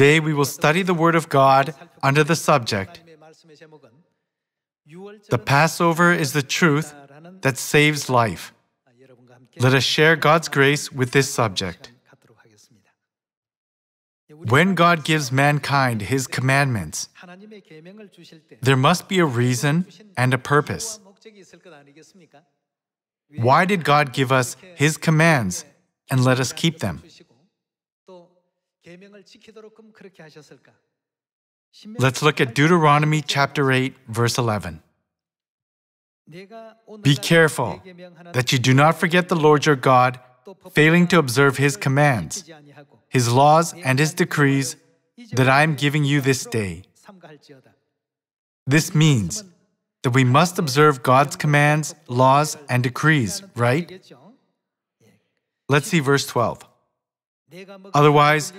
Today we will study the Word of God under the subject The Passover is the truth that saves life. Let us share God's grace with this subject. When God gives mankind His commandments, there must be a reason and a purpose. Why did God give us His commands and let us keep them? Let's look at Deuteronomy chapter 8, verse 11. Be careful that you do not forget the Lord your God, failing to observe His commands, His laws, and His decrees that I am giving you this day. This means that we must observe God's commands, laws, and decrees, right? Let's see verse 12. Otherwise,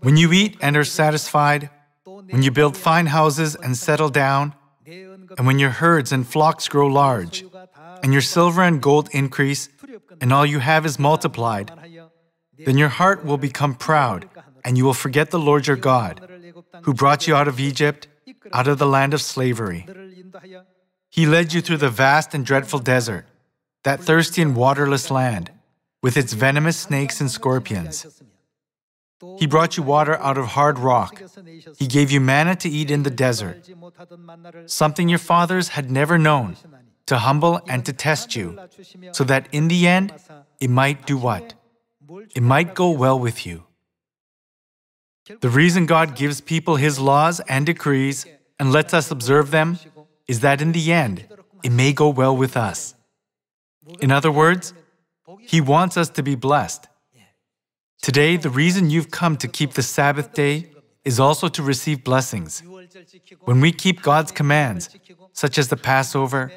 when you eat and are satisfied, when you build fine houses and settle down, and when your herds and flocks grow large, and your silver and gold increase, and all you have is multiplied, then your heart will become proud, and you will forget the Lord your God, who brought you out of Egypt, out of the land of slavery. He led you through the vast and dreadful desert, that thirsty and waterless land, with its venomous snakes and scorpions. He brought you water out of hard rock. He gave you manna to eat in the desert, something your fathers had never known, to humble and to test you, so that in the end it might do what? It might go well with you. The reason God gives people His laws and decrees and lets us observe them is that in the end it may go well with us. In other words, He wants us to be blessed. Today, the reason you've come to keep the Sabbath day is also to receive blessings. When we keep God's commands, such as the Passover,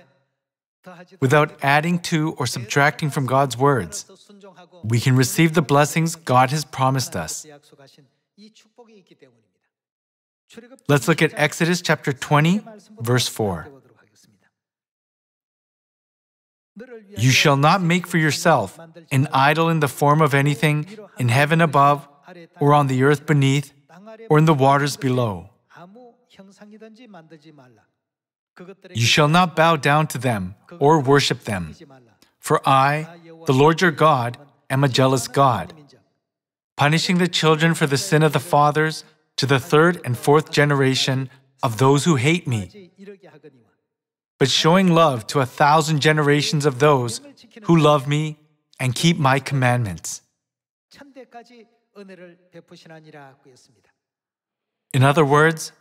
without adding to or subtracting from God's words, we can receive the blessings God has promised us. Let's look at Exodus chapter 20, verse 4. You shall not make for yourself an idol in the form of anything in heaven above, or on the earth beneath, or in the waters below. You shall not bow down to them or worship them. For I, the Lord your God, am a jealous God, punishing the children for the sin of the fathers to the third and fourth generation of those who hate me but showing love to a thousand generations of those who love me and keep my commandments. In other words,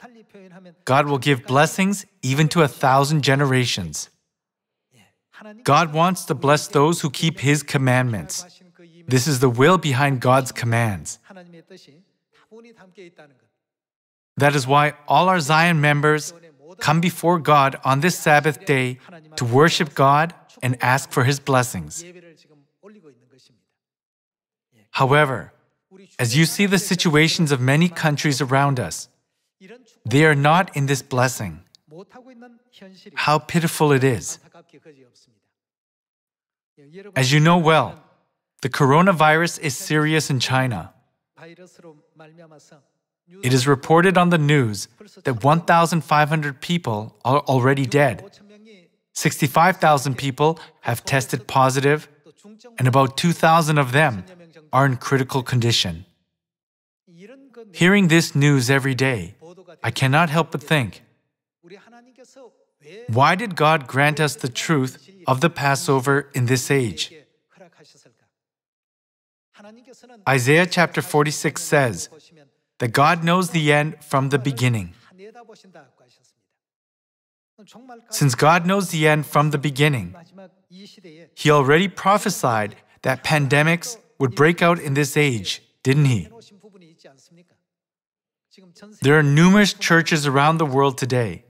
God will give blessings even to a thousand generations. God wants to bless those who keep His commandments. This is the will behind God's commands. That is why all our Zion members come before God on this Sabbath day to worship God and ask for His blessings. However, as you see the situations of many countries around us, they are not in this blessing. How pitiful it is. As you know well, the coronavirus is serious in China. It is reported on the news that 1,500 people are already dead. 65,000 people have tested positive, and about 2,000 of them are in critical condition. Hearing this news every day, I cannot help but think why did God grant us the truth of the Passover in this age? Isaiah chapter 46 says, that God knows the end from the beginning. Since God knows the end from the beginning, He already prophesied that pandemics would break out in this age, didn't He? There are numerous churches around the world today,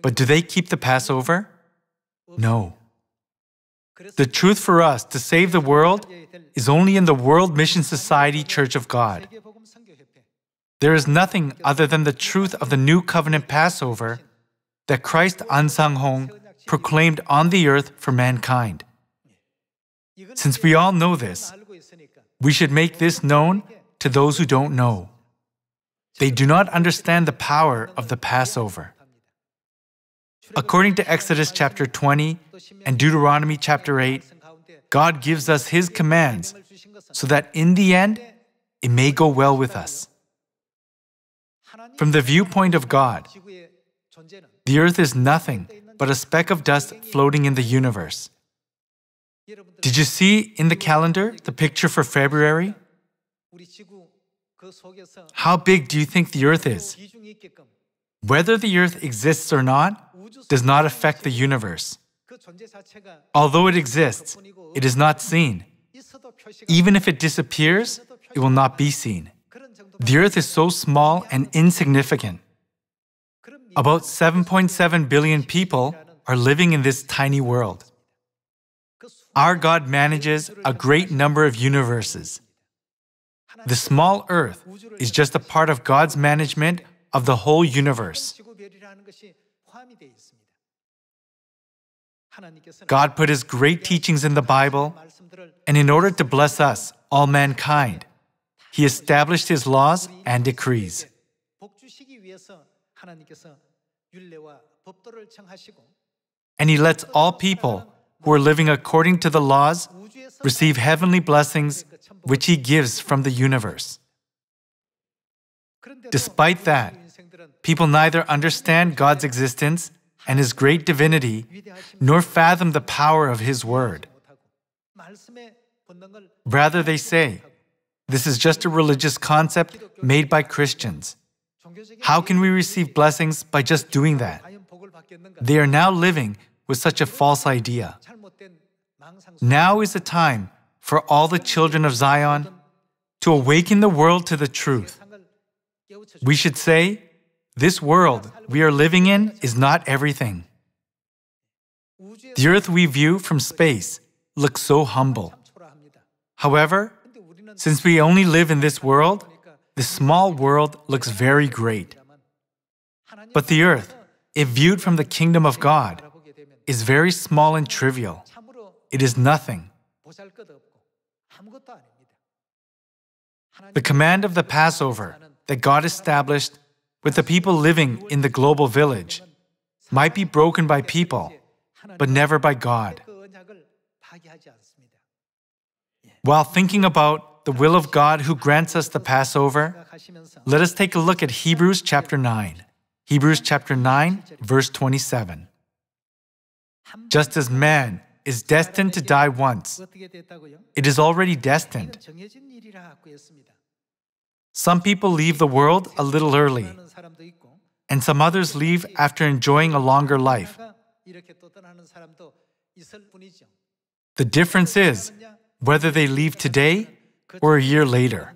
but do they keep the Passover? No. The truth for us to save the world is only in the World Mission Society Church of God. There is nothing other than the truth of the New Covenant Passover that Christ Ahnsahnghong proclaimed on the earth for mankind. Since we all know this, we should make this known to those who don't know. they do not understand the power of the Passover. According to Exodus chapter 20 and Deuteronomy chapter 8, God gives us His commands so that in the end, it may go well with us. From the viewpoint of God, the earth is nothing but a speck of dust floating in the universe. Did you see in the calendar the picture for February? How big do you think the earth is? Whether the earth exists or not does not affect the universe. Although it exists, it is not seen. Even if it disappears, it will not be seen. The earth is so small and insignificant. About 7.7 billion people are living in this tiny world. Our God manages a great number of universes. The small earth is just a part of God's management of the whole universe. God put His great teachings in the Bible, and in order to bless us, all mankind, He established His laws and decrees. And He lets all people who are living according to the laws receive heavenly blessings which He gives from the universe. Despite that, people neither understand God's existence and His great divinity, nor fathom the power of His word. Rather, they say, This is just a religious concept made by Christians. How can we receive blessings by just doing that? They are now living with such a false idea. Now is the time for all the children of Zion to awaken the world to the truth. We should say, this world we are living in is not everything. The earth we view from space looks so humble. However, since we only live in this world, this small world looks very great. But the earth, if viewed from the kingdom of God, is very small and trivial. It is nothing. The command of the Passover that God established with the people living in the global village might be broken by people, but never by God. While thinking about the will of God who grants us the Passover, let us take a look at Hebrews chapter 9. Hebrews chapter 9, verse 27. Just as man is destined to die once, it is already destined. Some people leave the world a little early, and some others leave after enjoying a longer life. The difference is whether they leave today or a year later.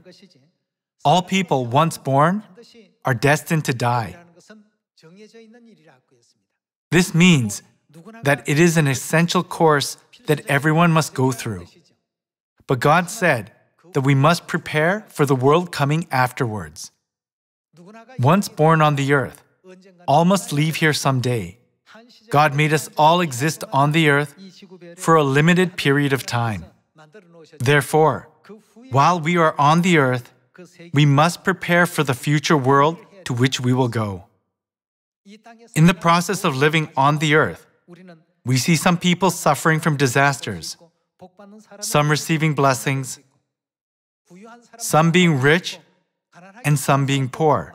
All people once born are destined to die. This means that it is an essential course that everyone must go through. But God said that we must prepare for the world coming afterwards. Once born on the earth, all must leave here someday. God made us all exist on the earth for a limited period of time. Therefore, while we are on the earth, we must prepare for the future world to which we will go. In the process of living on the earth, we see some people suffering from disasters, some receiving blessings, some being rich, and some being poor.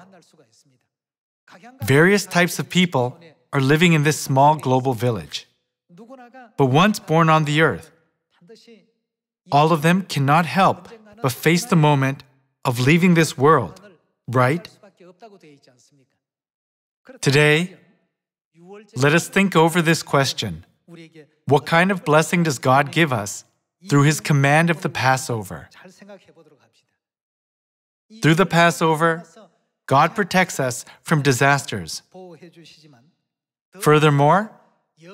Various types of people are living in this small global village. But once born on the earth, all of them cannot help but face the moment of leaving this world, right? Today, let us think over this question What kind of blessing does God give us through His command of the Passover? Through the Passover, God protects us from disasters. Furthermore,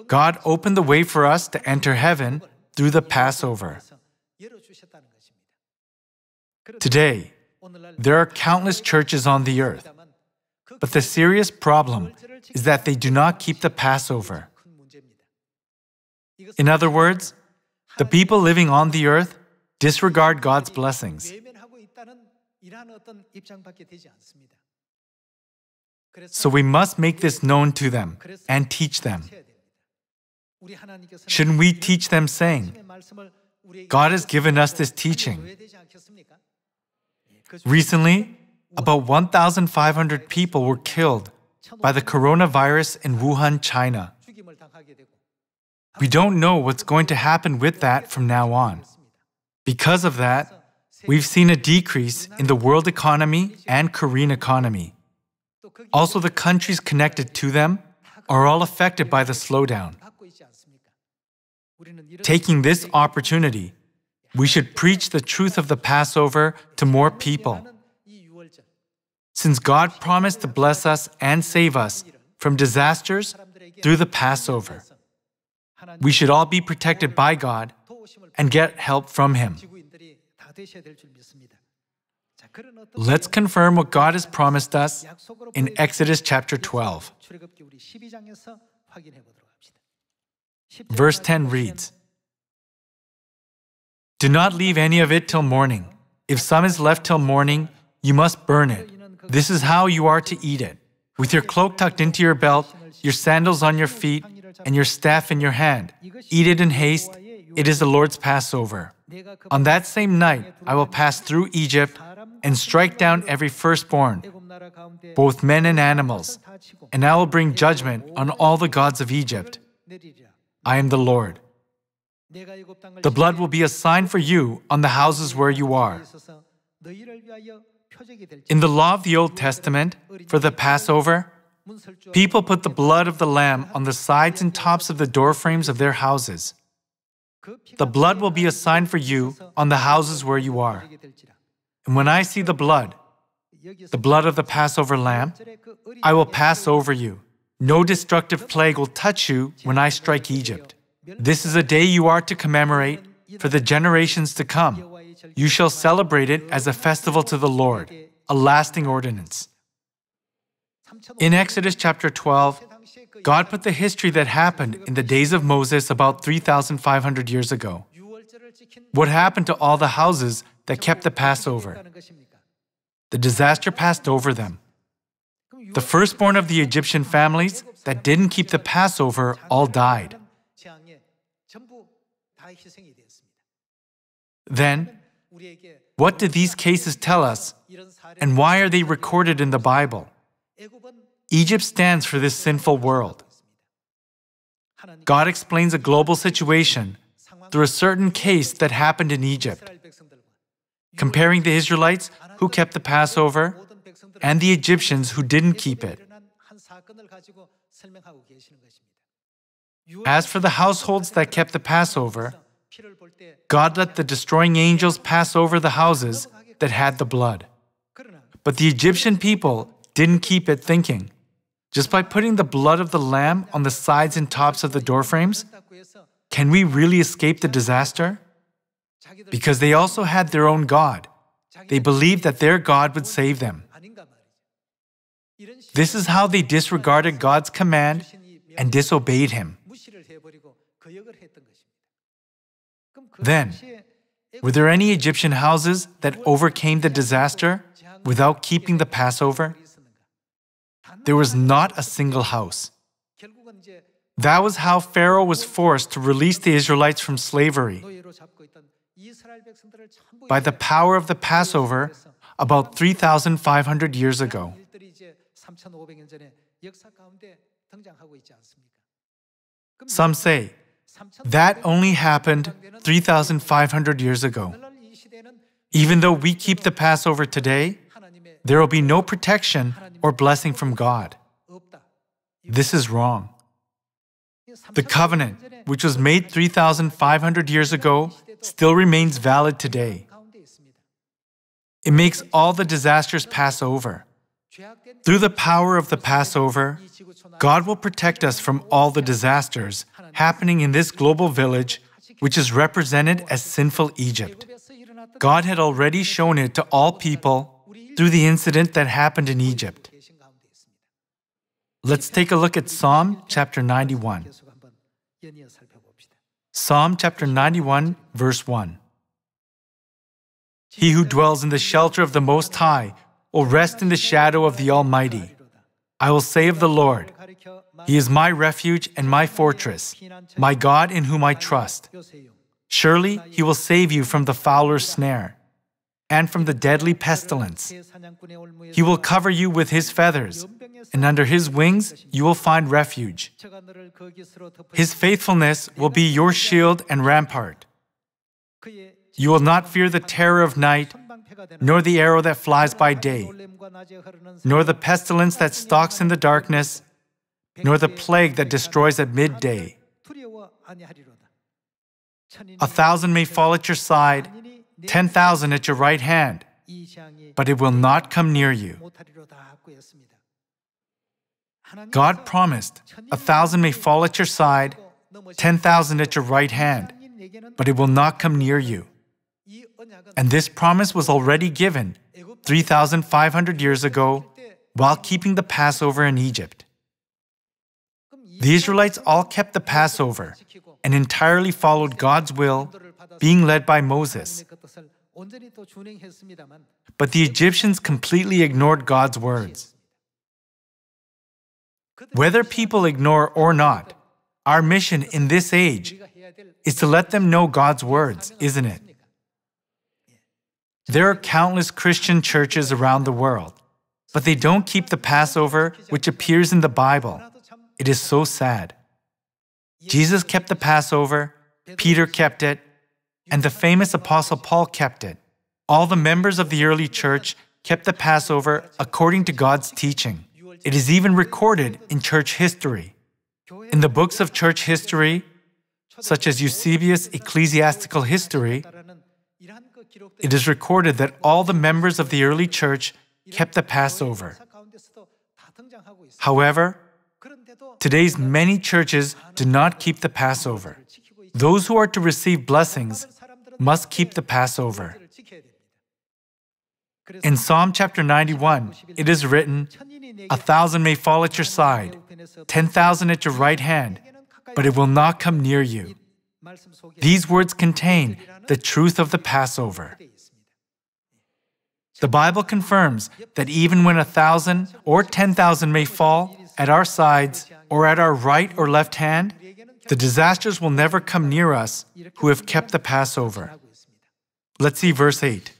God opened the way for us to enter heaven through the Passover. Today, there are countless churches on the earth, but the serious problem is that they do not keep the Passover. In other words, the people living on the earth disregard God's blessings. So we must make this known to them and teach them. Shouldn't we teach them saying, God has given us this teaching? Recently, about 1,500 people were killed by the coronavirus in Wuhan, China. We don't know what's going to happen with that from now on. Because of that, we've seen a decrease in the world economy and Korean economy. Also, the countries connected to them are all affected by the slowdown. Taking this opportunity, we should preach the truth of the Passover to more people. Since God promised to bless us and save us from disasters through the Passover, we should all be protected by God and get help from Him. Let's confirm what God has promised us in Exodus chapter 12. Verse 10 reads Do not leave any of it till morning. If some is left till morning, you must burn it. This is how you are to eat it with your cloak tucked into your belt, your sandals on your feet, and your staff in your hand. Eat it in haste. It is the Lord's Passover. On that same night, I will pass through Egypt and strike down every firstborn, both men and animals, and I will bring judgment on all the gods of Egypt. I am the Lord. The blood will be a sign for you on the houses where you are. In the law of the Old Testament, for the Passover, people put the blood of the lamb on the sides and tops of the doorframes of their houses. The blood will be a sign for you on the houses where you are. And when I see the blood, the blood of the Passover lamb, I will pass over you. No destructive plague will touch you when I strike Egypt. This is a day you are to commemorate for the generations to come. You shall celebrate it as a festival to the Lord, a lasting ordinance. In Exodus chapter 12, God put the history that happened in the days of Moses about 3,500 years ago. What happened to all the houses that kept the Passover? The disaster passed over them. The firstborn of the Egyptian families that didn't keep the Passover all died. Then, what do these cases tell us, and why are they recorded in the Bible? Egypt stands for this sinful world. God explains a global situation through a certain case that happened in Egypt, comparing the Israelites who kept the Passover and the Egyptians who didn't keep it. As for the households that kept the Passover, God let the destroying angels pass over the houses that had the blood. But the Egyptian people didn't keep it thinking. Just by putting the blood of the lamb on the sides and tops of the doorframes, can we really escape the disaster? Because they also had their own God. They believed that their God would save them. This is how they disregarded God's command and disobeyed Him. Then, were there any Egyptian houses that overcame the disaster without keeping the Passover? There was not a single house. That was how Pharaoh was forced to release the Israelites from slavery. By the power of the Passover, about 3,500 years ago. Some say that only happened 3,500 years ago. Even though we keep the Passover today, there will be no protection or blessing from God. This is wrong. The covenant, which was made 3,500 years ago, still remains valid today. It makes all the disasters pass over. Through the power of the Passover, God will protect us from all the disasters happening in this global village, which is represented as sinful Egypt. God had already shown it to all people through the incident that happened in Egypt. Let's take a look at Psalm chapter 91. Psalm chapter 91, verse 1. He who dwells in the shelter of the Most High will rest in the shadow of the Almighty. I will say of the Lord, He is my refuge and my fortress, my God in whom I trust. Surely He will save you from the fowler's snare and from the deadly pestilence. He will cover you with His feathers, and under His wings you will find refuge. His faithfulness will be your shield and rampart. You will not fear the terror of night, nor the arrow that flies by day, nor the pestilence that stalks in the darkness, nor the plague that destroys at midday. A thousand may fall at your side, ten thousand at your right hand, but it will not come near you. God promised, a thousand may fall at your side, ten thousand at your right hand, but it will not come near you. And this promise was already given 3,500 years ago while keeping the Passover in Egypt. The Israelites all kept the Passover and entirely followed God's will, being led by Moses. But the Egyptians completely ignored God's words. Whether people ignore or not, our mission in this age is to let them know God's words, isn't it? There are countless Christian churches around the world, but they don't keep the Passover, which appears in the Bible. It is so sad. Jesus kept the Passover, Peter kept it, and the famous Apostle Paul kept it. All the members of the early church kept the Passover according to God's teaching. It is even recorded in church history. In the books of church history, such as Eusebius' Ecclesiastical History, it is recorded that all the members of the early church kept the Passover. However, today's many churches do not keep the Passover. Those who are to receive blessings must keep the Passover. In Psalm chapter 91, it is written, A thousand may fall at your side, ten thousand at your right hand, but it will not come near you. These words contain the truth of the Passover. The Bible confirms that even when a thousand or ten thousand may fall at our sides or at our right or left hand, the disasters will never come near us who have kept the Passover. Let's see verse 8.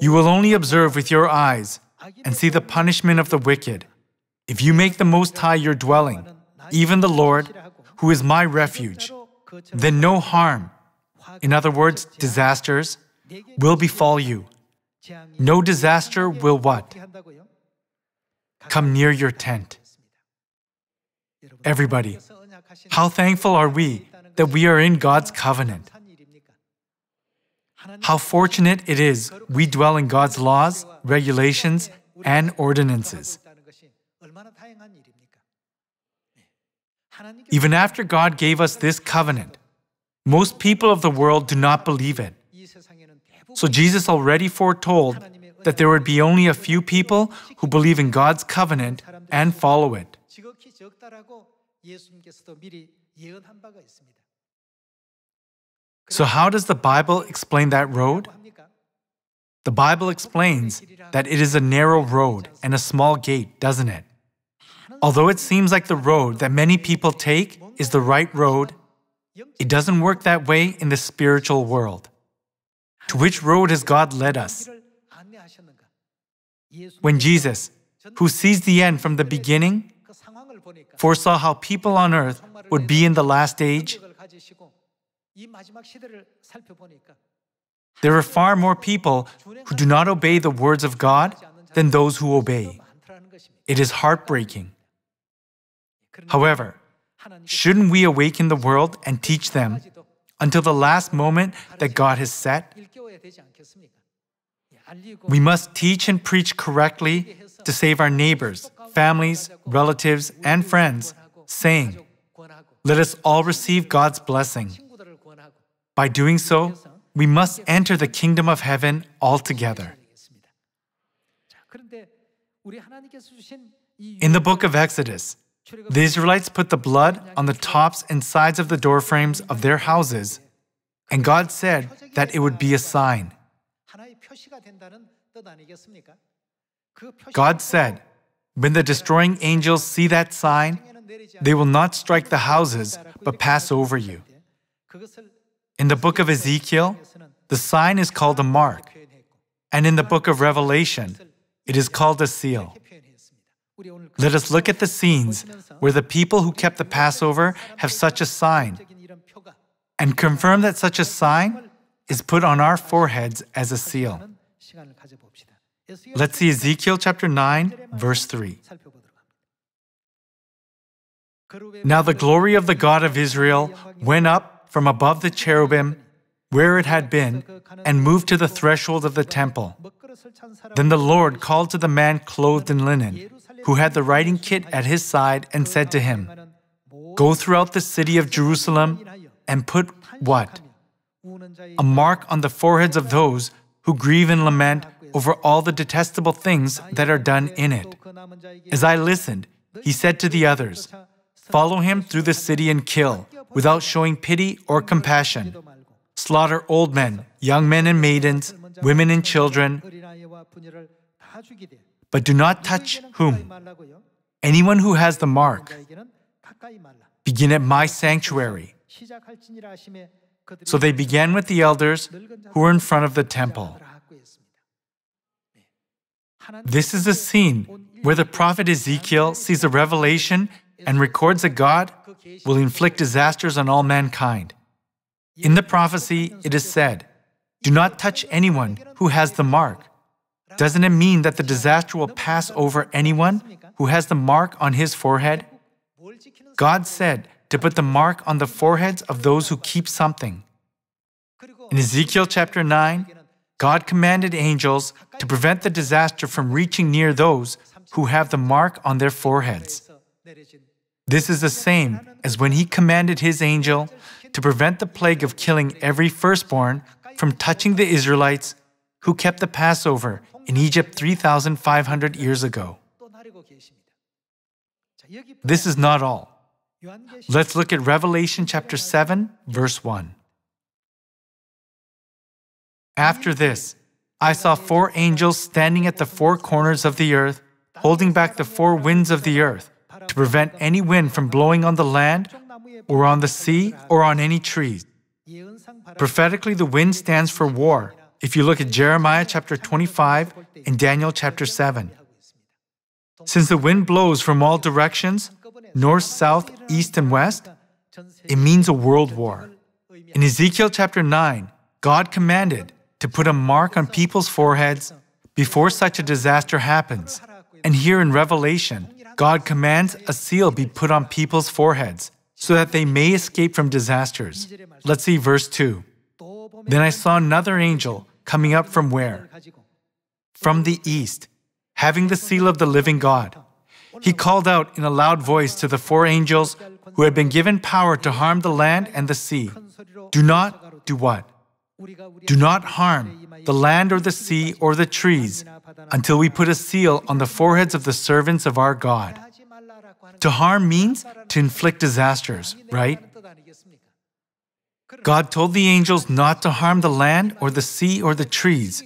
You will only observe with your eyes and see the punishment of the wicked. If you make the Most High your dwelling, even the Lord, who is my refuge, then no harm, in other words, disasters, will befall you. No disaster will what? Come near your tent. Everybody, how thankful are we that we are in God's covenant? How fortunate it is we dwell in God's laws, regulations, and ordinances. Even after God gave us this covenant, most people of the world do not believe it. So Jesus already foretold that there would be only a few people who believe in God's covenant and follow it. So, how does the Bible explain that road? The Bible explains that it is a narrow road and a small gate, doesn't it? Although it seems like the road that many people take is the right road, it doesn't work that way in the spiritual world. To which road has God led us? When Jesus, who sees the end from the beginning, foresaw how people on earth would be in the last age, there are far more people who do not obey the words of God than those who obey. It is heartbreaking. However, shouldn't we awaken the world and teach them until the last moment that God has set? We must teach and preach correctly to save our neighbors, families, relatives, and friends, saying, Let us all receive God's blessing. By doing so, we must enter the kingdom of heaven altogether. In the book of Exodus, the Israelites put the blood on the tops and sides of the doorframes of their houses, and God said that it would be a sign. God said, when the destroying angels see that sign, they will not strike the houses, but pass over you. In the book of Ezekiel, the sign is called a mark, and in the book of Revelation, it is called a seal. Let us look at the scenes where the people who kept the Passover have such a sign and confirm that such a sign is put on our foreheads as a seal. Let's see Ezekiel chapter 9, verse 3. Now the glory of the God of Israel went up from above the cherubim where it had been and moved to the threshold of the temple. Then the Lord called to the man clothed in linen, who had the writing kit at his side, and said to him, Go throughout the city of Jerusalem and put what? A mark on the foreheads of those who grieve and lament over all the detestable things that are done in it. As I listened, he said to the others, Follow him through the city and kill, without showing pity or compassion. Slaughter old men, young men and maidens, women and children, but do not touch whom? Anyone who has the mark. Begin at my sanctuary. So they began with the elders who were in front of the temple. This is a scene where the prophet Ezekiel sees a revelation and records that God will inflict disasters on all mankind. In the prophecy, it is said, Do not touch anyone who has the mark. Doesn't it mean that the disaster will pass over anyone who has the mark on his forehead? God said to put the mark on the foreheads of those who keep something. In Ezekiel chapter 9, God commanded angels to prevent the disaster from reaching near those who have the mark on their foreheads. This is the same as when he commanded his angel to prevent the plague of killing every firstborn from touching the Israelites who kept the Passover in Egypt 3,500 years ago. This is not all. Let's look at Revelation chapter 7, verse 1. After this, I saw four angels standing at the four corners of the earth, holding back the four winds of the earth, to prevent any wind from blowing on the land, or on the sea, or on any trees. Prophetically, the wind stands for war, if you look at Jeremiah chapter 25 and Daniel chapter 7. Since the wind blows from all directions, north, south, east, and west, it means a world war. In Ezekiel chapter 9, God commanded to put a mark on people's foreheads before such a disaster happens. And here in Revelation, God commands a seal be put on people's foreheads so that they may escape from disasters. Let's see verse 2. Then I saw another angel coming up from where? From the east, having the seal of the living God. He called out in a loud voice to the four angels who had been given power to harm the land and the sea Do not do what? Do not harm the land or the sea or the trees until we put a seal on the foreheads of the servants of our God. To harm means to inflict disasters, right? God told the angels not to harm the land or the sea or the trees,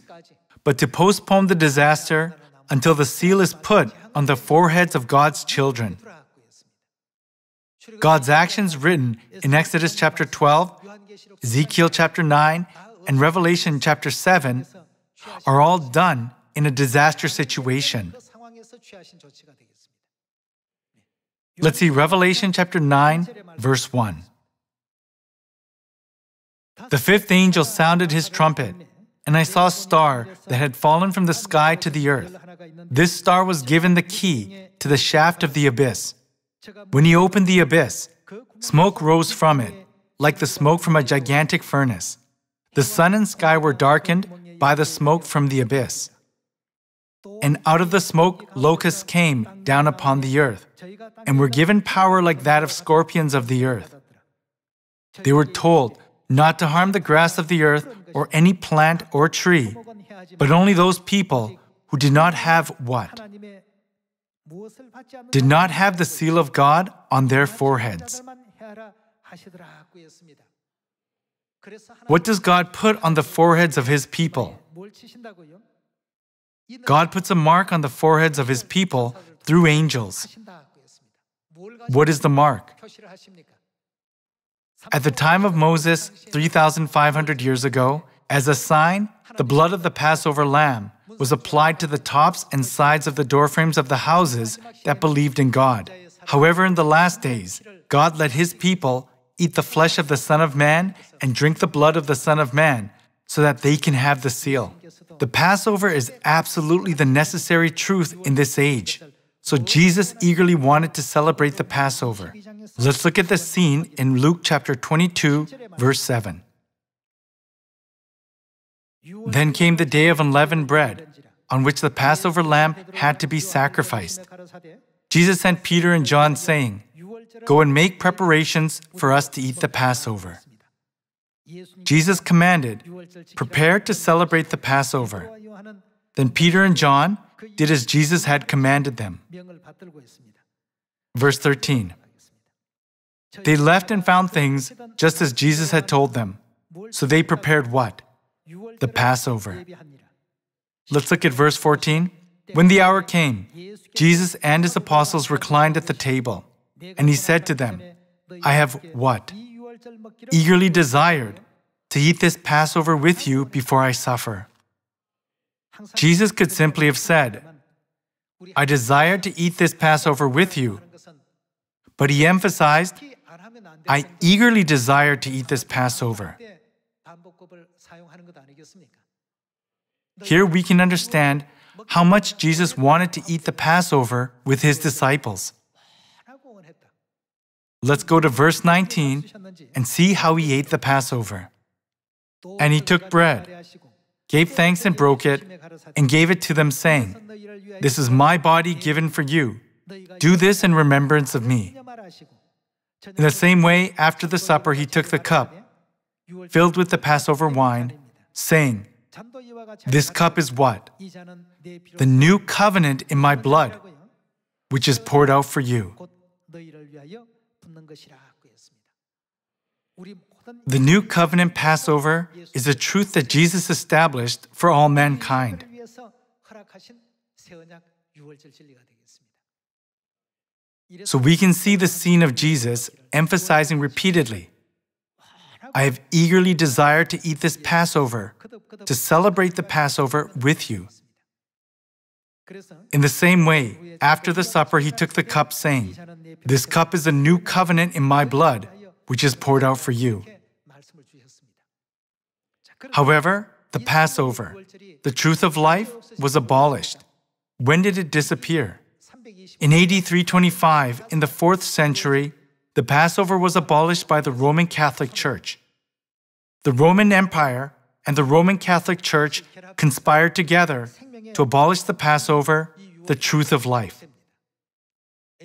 but to postpone the disaster until the seal is put on the foreheads of God's children. God's actions written in Exodus chapter 12, Ezekiel chapter 9, and Revelation chapter 7 are all done in a disaster situation. Let's see Revelation chapter 9, verse 1. The fifth angel sounded his trumpet, and I saw a star that had fallen from the sky to the earth. This star was given the key to the shaft of the abyss. When he opened the abyss, smoke rose from it, like the smoke from a gigantic furnace. The sun and sky were darkened by the smoke from the abyss. And out of the smoke, locusts came down upon the earth, and were given power like that of scorpions of the earth. They were told not to harm the grass of the earth or any plant or tree, but only those people who did not have what? Did not have the seal of God on their foreheads. What does God put on the foreheads of His people? God puts a mark on the foreheads of His people through angels. What is the mark? At the time of Moses, 3,500 years ago, as a sign, the blood of the Passover lamb was applied to the tops and sides of the doorframes of the houses that believed in God. However, in the last days, God let his people eat the flesh of the Son of Man and drink the blood of the Son of Man so that they can have the seal. The Passover is absolutely the necessary truth in this age. So Jesus eagerly wanted to celebrate the Passover. Let's look at the scene in Luke chapter 22, verse 7. Then came the day of unleavened bread, on which the Passover lamb had to be sacrificed. Jesus sent Peter and John, saying, Go and make preparations for us to eat the Passover. Jesus commanded, Prepare to celebrate the Passover. Then Peter and John did as Jesus had commanded them. Verse 13 They left and found things just as Jesus had told them. So they prepared what? The Passover. Let's look at verse 14. When the hour came, Jesus and his apostles reclined at the table, and he said to them, I have what? Eagerly desired to eat this Passover with you before I suffer. Jesus could simply have said, I desire to eat this Passover with you. But he emphasized, I eagerly desire to eat this Passover. Here we can understand how much Jesus wanted to eat the Passover with his disciples. Let's go to verse 19 and see how he ate the Passover. And he took bread, gave thanks and broke it, and gave it to them, saying, This is my body given for you. Do this in remembrance of me. In the same way, after the supper, he took the cup, filled with the Passover wine, saying, This cup is what? The new covenant in my blood, which is poured out for you. The new covenant Passover is a truth that Jesus established for all mankind. So we can see the scene of Jesus emphasizing repeatedly I have eagerly desired to eat this Passover, to celebrate the Passover with you. In the same way, after the supper, he took the cup, saying, This cup is a new covenant in my blood, which is poured out for you. However, the Passover, the truth of life, was abolished. When did it disappear? In AD 325, in the 4th century, the Passover was abolished by the Roman Catholic Church. The Roman Empire and the Roman Catholic Church conspired together to abolish the Passover, the truth of life.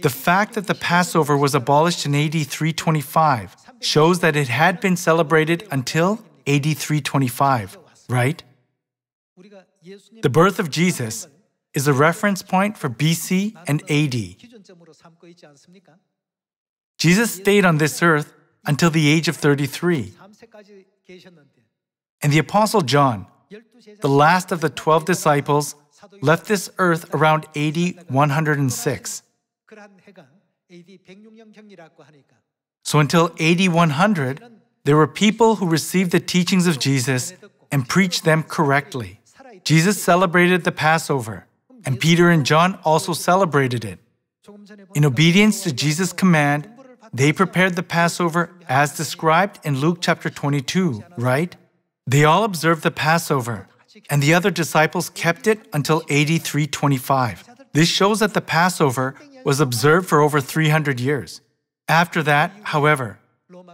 The fact that the Passover was abolished in AD 325 shows that it had been celebrated until AD 325, right? The birth of Jesus is a reference point for BC and AD. Jesus stayed on this earth until the age of 33. And the Apostle John, the last of the 12 disciples, left this earth around AD 106. So until AD 100, there were people who received the teachings of Jesus and preached them correctly. Jesus celebrated the Passover, and Peter and John also celebrated it. In obedience to Jesus' command, they prepared the Passover as described in Luke chapter 22, right? They all observed the Passover, and the other disciples kept it until AD 325. This shows that the Passover was observed for over 300 years. After that, however,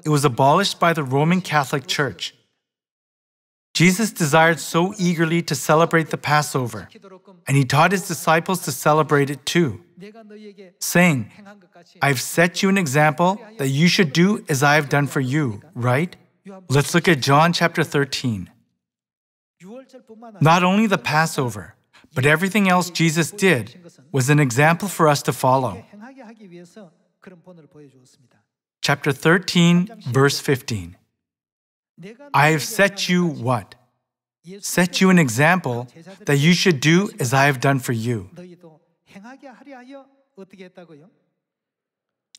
it was abolished by the Roman Catholic Church. Jesus desired so eagerly to celebrate the Passover, and he taught his disciples to celebrate it too, saying, I've set you an example that you should do as I have done for you, right? Let's look at John chapter 13. Not only the Passover, but everything else Jesus did was an example for us to follow. Chapter 13, verse 15. I have set you what? Set you an example that you should do as I have done for you.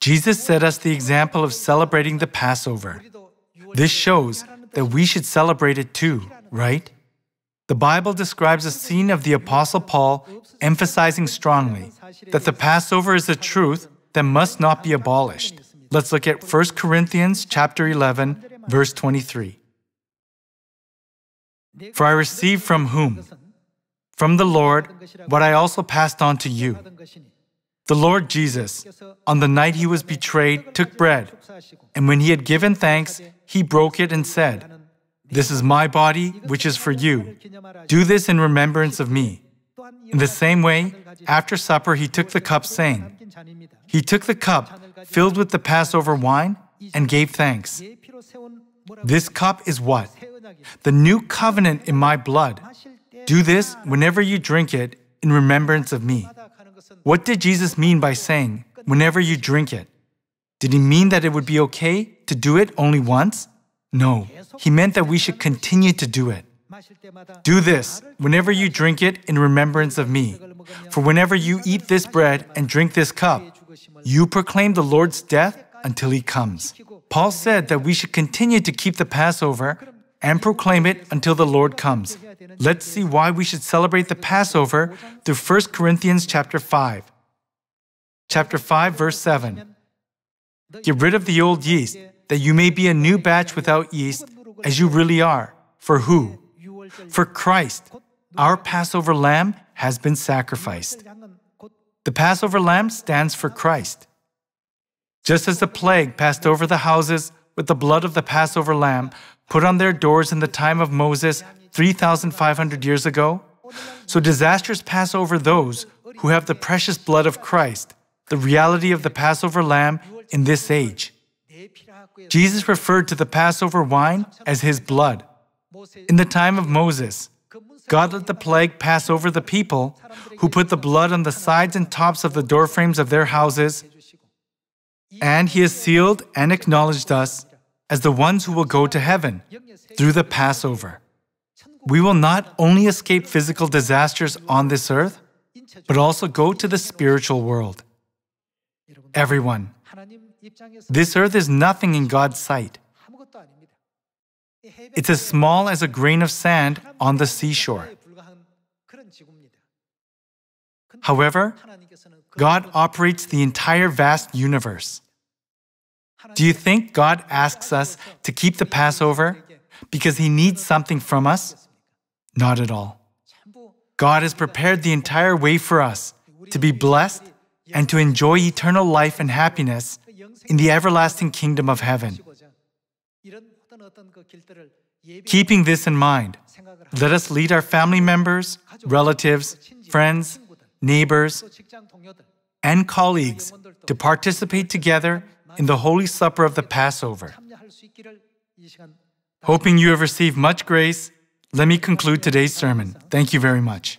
Jesus set us the example of celebrating the Passover. This shows that we should celebrate it too, right? The Bible describes a scene of the Apostle Paul emphasizing strongly that the Passover is a truth that must not be abolished. Let's look at 1 Corinthians chapter 11, verse 23. For I received from whom? From the Lord what I also passed on to you the Lord Jesus, on the night he was betrayed, took bread, and when he had given thanks, he broke it and said, This is my body, which is for you. Do this in remembrance of me. In the same way, after supper, he took the cup, saying, He took the cup filled with the Passover wine and gave thanks. This cup is what? The new covenant in my blood. Do this whenever you drink it in remembrance of me. What did Jesus mean by saying, whenever you drink it? Did he mean that it would be okay to do it only once? No, he meant that we should continue to do it. Do this whenever you drink it in remembrance of me. For whenever you eat this bread and drink this cup, you proclaim the Lord's death until he comes. Paul said that we should continue to keep the Passover and proclaim it until the Lord comes. Let's see why we should celebrate the Passover through 1 Corinthians chapter 5. Chapter 5 verse 7. Get rid of the old yeast that you may be a new batch without yeast as you really are. For who? For Christ, our Passover lamb has been sacrificed. The Passover lamb stands for Christ. Just as the plague passed over the houses with the blood of the Passover lamb put on their doors in the time of Moses 3,500 years ago, so disasters pass over those who have the precious blood of Christ, the reality of the Passover lamb in this age. Jesus referred to the Passover wine as his blood. In the time of Moses, God let the plague pass over the people who put the blood on the sides and tops of the doorframes of their houses, and he has sealed and acknowledged us as the ones who will go to heaven through the Passover. We will not only escape physical disasters on this earth, but also go to the spiritual world. Everyone, this earth is nothing in God's sight. It's as small as a grain of sand on the seashore. However, God operates the entire vast universe. Do you think God asks us to keep the Passover because He needs something from us? Not at all. God has prepared the entire way for us to be blessed and to enjoy eternal life and happiness in the everlasting kingdom of heaven. Keeping this in mind, let us lead our family members, relatives, friends, neighbors, and colleagues to participate together in the Holy Supper of the Passover. Hoping you have received much grace, let me conclude today's sermon. Thank you very much.